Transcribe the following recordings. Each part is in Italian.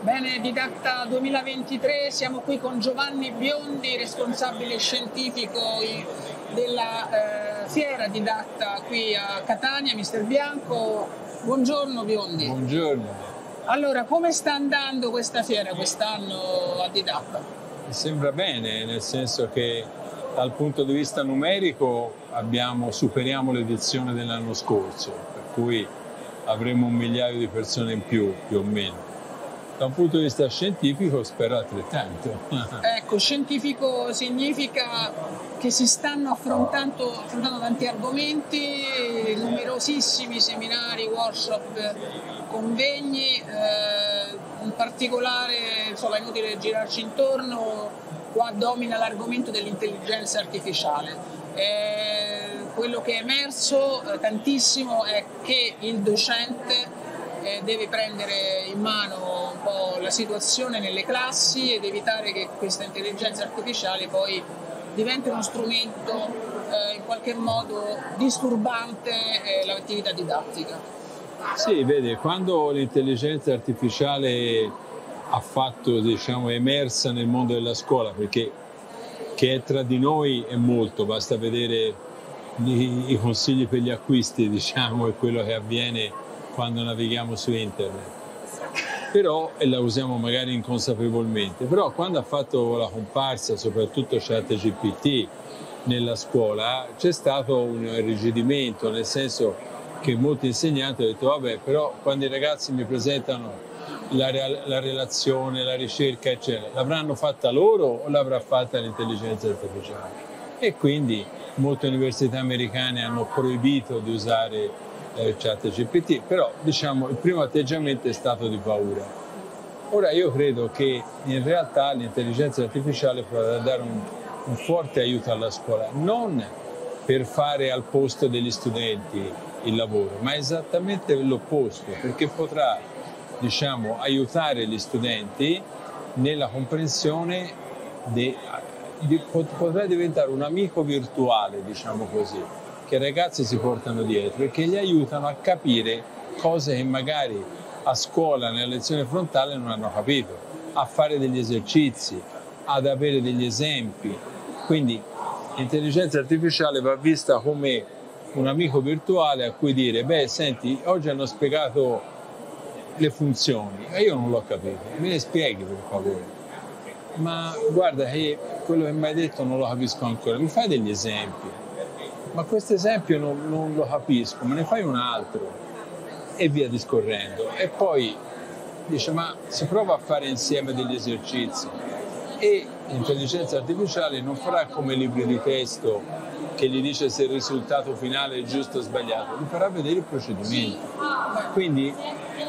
Bene, Didatta 2023, siamo qui con Giovanni Biondi, responsabile scientifico della eh, fiera Didatta qui a Catania, Mister Bianco. Buongiorno Biondi. Buongiorno. Allora, come sta andando questa fiera quest'anno a Didatta? Mi sembra bene, nel senso che dal punto di vista numerico abbiamo, superiamo l'edizione dell'anno scorso, per cui avremo un migliaio di persone in più, più o meno da un punto di vista scientifico spero altrettanto. ecco, scientifico significa che si stanno affrontando, affrontando tanti argomenti, numerosissimi seminari, workshop, convegni, eh, in particolare, insomma, è inutile girarci intorno, qua domina l'argomento dell'intelligenza artificiale. Eh, quello che è emerso eh, tantissimo è che il docente eh, deve prendere in mano po' la situazione nelle classi ed evitare che questa intelligenza artificiale poi diventi uno strumento eh, in qualche modo disturbante eh, l'attività didattica. Sì, vede, quando l'intelligenza artificiale ha fatto, diciamo, emersa nel mondo della scuola, perché che è tra di noi è molto, basta vedere i, i consigli per gli acquisti, diciamo, e quello che avviene quando navighiamo su internet. Però, e la usiamo magari inconsapevolmente, però quando ha fatto la comparsa, soprattutto ChatGPT nella scuola, c'è stato un irrigidimento, nel senso che molti insegnanti hanno detto vabbè, però quando i ragazzi mi presentano la, la relazione, la ricerca, eccetera, l'avranno fatta loro o l'avrà fatta l'intelligenza artificiale? E quindi molte università americane hanno proibito di usare eh, chat GPT, però diciamo il primo atteggiamento è stato di paura. Ora io credo che in realtà l'intelligenza artificiale potrà dare un, un forte aiuto alla scuola, non per fare al posto degli studenti il lavoro, ma esattamente l'opposto, perché potrà diciamo, aiutare gli studenti nella comprensione di, di, potrà diventare un amico virtuale, diciamo così, che i ragazzi si portano dietro e che li aiutano a capire cose che magari a scuola nella lezione frontale non hanno capito, a fare degli esercizi, ad avere degli esempi. Quindi l'intelligenza artificiale va vista come un amico virtuale a cui dire, beh senti, oggi hanno spiegato le funzioni. E io non l'ho capito, me le spieghi per favore. Ma guarda che quello che mi hai detto non lo capisco ancora, mi fai degli esempi ma questo esempio non, non lo capisco, me ne fai un altro e via discorrendo. E poi dice ma si prova a fare insieme degli esercizi e l'intelligenza artificiale non farà come libri di testo che gli dice se il risultato finale è giusto o sbagliato, gli farà vedere il procedimento. Quindi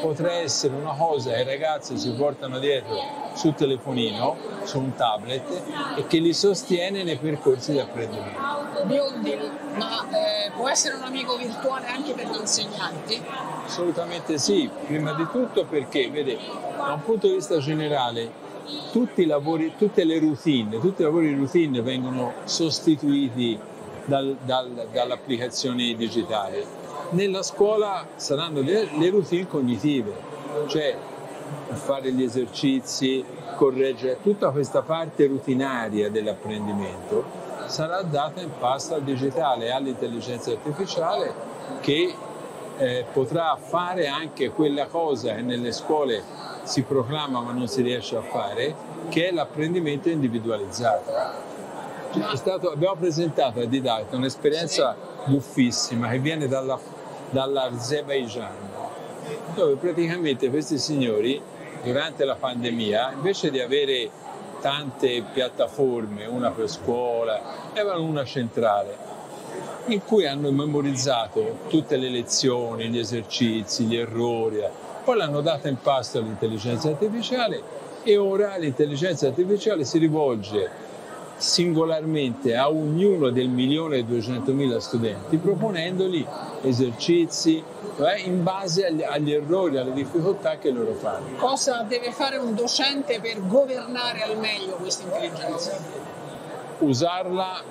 potrà essere una cosa che i ragazzi si portano dietro sul telefonino, su un tablet e che li sostiene nei percorsi di apprendimento. Biondi, ma eh, può essere un amico virtuale anche per gli insegnanti? Assolutamente sì, prima di tutto perché, vede, da un punto di vista generale, tutti i lavori, tutte le routine, tutti i lavori di routine vengono sostituiti dal, dal, dall'applicazione digitale nella scuola saranno le, le routine cognitive, cioè fare gli esercizi, correggere tutta questa parte rutinaria dell'apprendimento sarà data in pasta al digitale all'intelligenza artificiale che eh, potrà fare anche quella cosa che nelle scuole si proclama ma non si riesce a fare, che è l'apprendimento individualizzato. Cioè, stato, abbiamo presentato a Didacta un'esperienza buffissima che viene dalla dall'Azerbaijan, dove praticamente questi signori durante la pandemia, invece di avere tante piattaforme, una per scuola, avevano una centrale in cui hanno memorizzato tutte le lezioni, gli esercizi, gli errori, poi l'hanno data in pasto all'intelligenza artificiale e ora l'intelligenza artificiale si rivolge singolarmente a ognuno del milione e duecentomila studenti proponendogli esercizi cioè in base agli, agli, errori, alle difficoltà che loro fanno. Cosa deve fare un docente per governare al meglio questa intelligenza? Usarla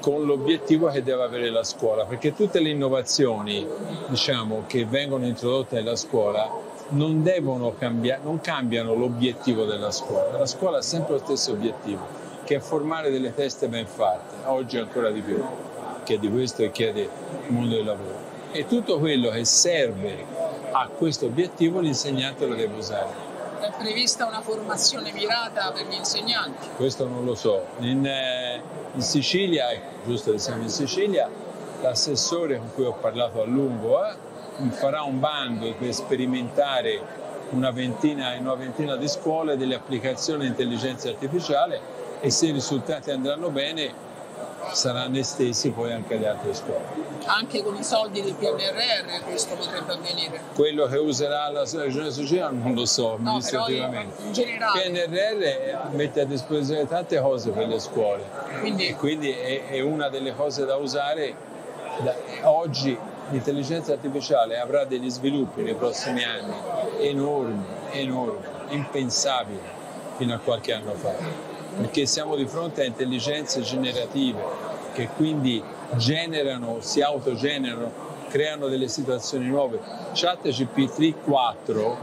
con l'obiettivo che deve avere la scuola, perché tutte le innovazioni diciamo, che vengono introdotte nella scuola non devono cambiare, non cambiano l'obiettivo della scuola. La scuola ha sempre lo stesso obiettivo, che è formare delle teste ben fatte, oggi ancora di più, che di questo chiede il mondo del lavoro. E tutto quello che serve a questo obiettivo l'insegnante lo deve usare. È prevista una formazione mirata per gli insegnanti? Questo non lo so. In, eh, in Sicilia, giusto che siamo in Sicilia, l'assessore con cui ho parlato a lungo eh, farà un bando per sperimentare una ventina, in una ventina di scuole delle applicazioni di intelligenza artificiale e se i risultati andranno bene saranno estesi poi anche alle altre scuole. Anche con i soldi del PNRR questo potrebbe avvenire? Quello che userà la Regione Sicilia non lo so no, amministrativamente. in generale. Il PNRR mette a disposizione tante cose per le scuole quindi, e quindi è, è una delle cose da usare da, oggi l'intelligenza artificiale avrà degli sviluppi nei prossimi anni enormi, enormi, impensabili fino a qualche anno fa, perché siamo di fronte a intelligenze generative che quindi generano, si autogenerano, creano delle situazioni nuove. Chat GP3 4,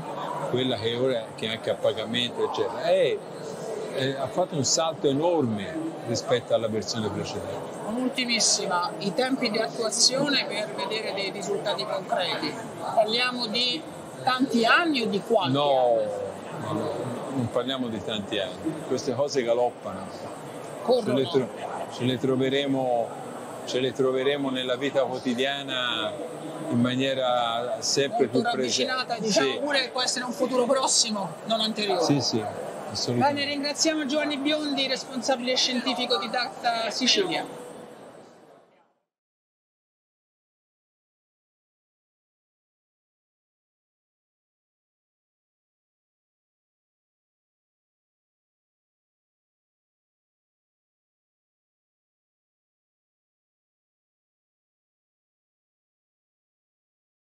quella che ora che è anche a pagamento, eccetera, è, è, ha fatto un salto enorme rispetto alla versione precedente un'ultimissima, i tempi di attuazione per vedere dei risultati concreti. Parliamo di tanti anni o di quanti no, no, non parliamo di tanti anni, queste cose galoppano. Ce le, tro- ce, le troveremo, ce le troveremo nella vita quotidiana in maniera sempre Molto più presente. Diciamo sì. pure che può essere un futuro prossimo, non anteriore. Sì, sì. Bene, ringraziamo Giovanni Biondi, responsabile scientifico di Data Sicilia.